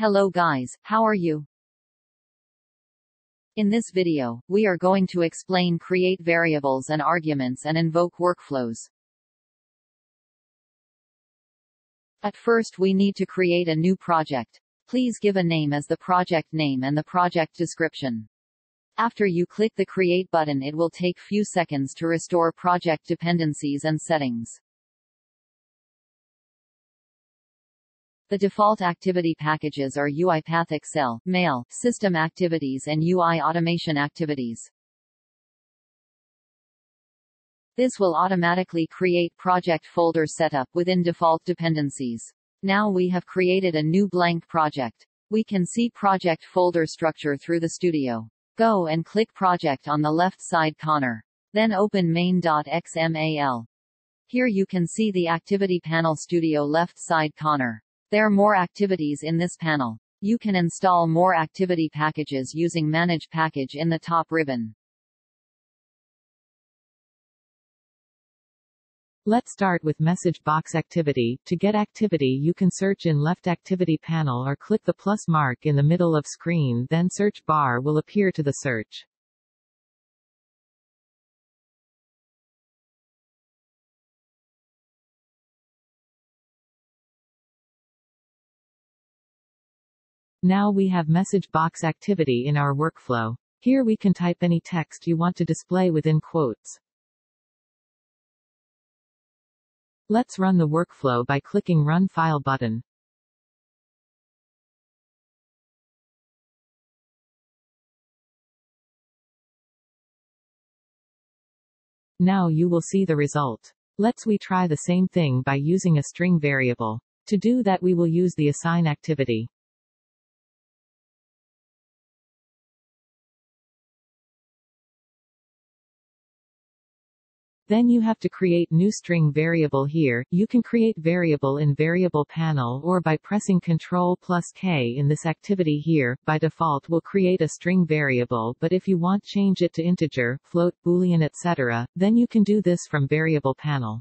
Hello guys, how are you? In this video, we are going to explain create variables and arguments and invoke workflows. At first we need to create a new project. Please give a name as the project name and the project description. After you click the Create button it will take few seconds to restore project dependencies and settings. The default activity packages are UiPath Excel, Mail, System Activities and UI Automation Activities. This will automatically create project folder setup within default dependencies. Now we have created a new blank project. We can see project folder structure through the studio. Go and click Project on the left side corner. Then open main.xaml. Here you can see the Activity Panel Studio left side corner. There are more activities in this panel. You can install more activity packages using Manage Package in the top ribbon. Let's start with message box activity. To get activity you can search in left activity panel or click the plus mark in the middle of screen then search bar will appear to the search. Now we have message box activity in our workflow. Here we can type any text you want to display within quotes. Let's run the workflow by clicking Run File button. Now you will see the result. Let's we try the same thing by using a string variable. To do that we will use the assign activity. Then you have to create new string variable here. You can create variable in variable panel or by pressing Ctrl plus K in this activity here. By default will create a string variable but if you want change it to integer, float, boolean etc., then you can do this from variable panel.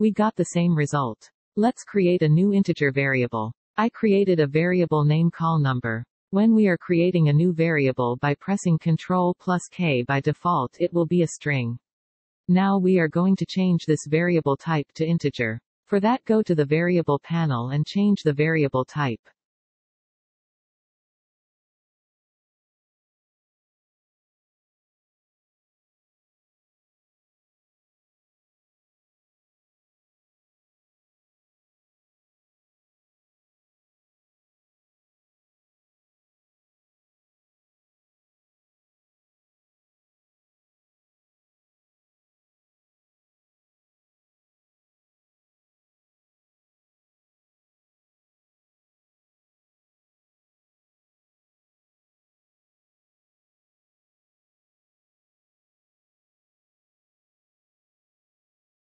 We got the same result. Let's create a new integer variable. I created a variable name call number. When we are creating a new variable by pressing Ctrl plus K by default it will be a string. Now we are going to change this variable type to integer. For that go to the variable panel and change the variable type.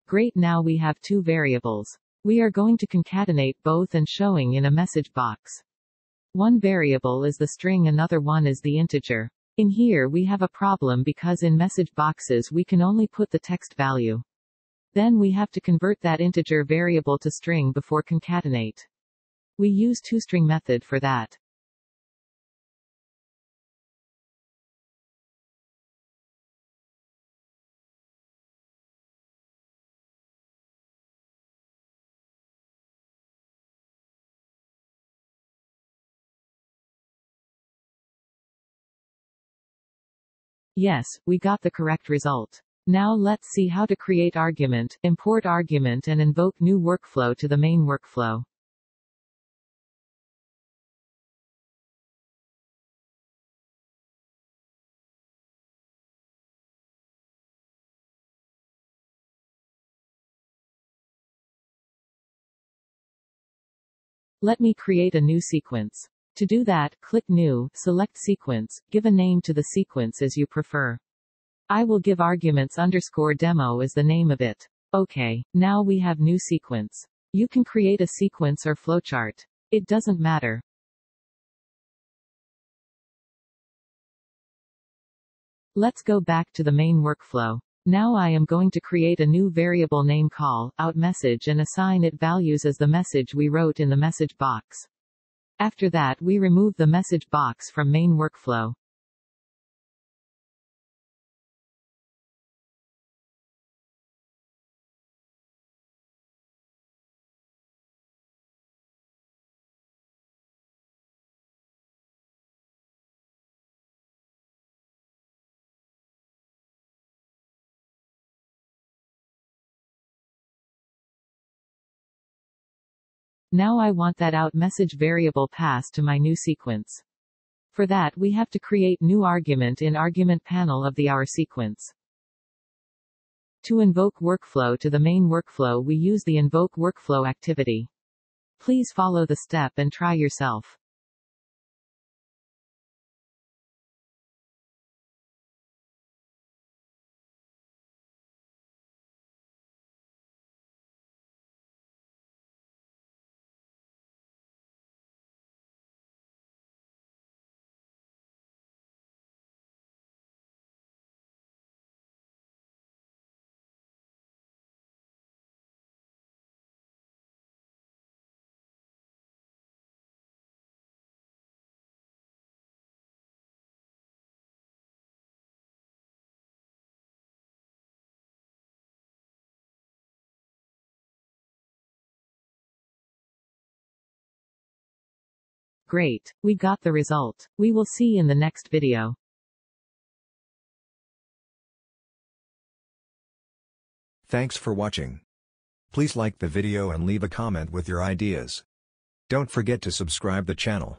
Great now we have two variables. We are going to concatenate both and showing in a message box. One variable is the string another one is the integer. In here we have a problem because in message boxes we can only put the text value. Then we have to convert that integer variable to string before concatenate. We use toString method for that. Yes, we got the correct result. Now let's see how to create argument, import argument and invoke new workflow to the main workflow. Let me create a new sequence. To do that, click New, select Sequence, give a name to the sequence as you prefer. I will give arguments underscore demo as the name of it. Okay, now we have new sequence. You can create a sequence or flowchart. It doesn't matter. Let's go back to the main workflow. Now I am going to create a new variable name call, out message and assign it values as the message we wrote in the message box. After that we remove the message box from main workflow. Now I want that out message variable passed to my new sequence. For that we have to create new argument in argument panel of the our sequence. To invoke workflow to the main workflow we use the invoke workflow activity. Please follow the step and try yourself. Great. We got the result. We will see in the next video. Thanks for watching. Please like the video and leave a comment with your ideas. Don't forget to subscribe the channel.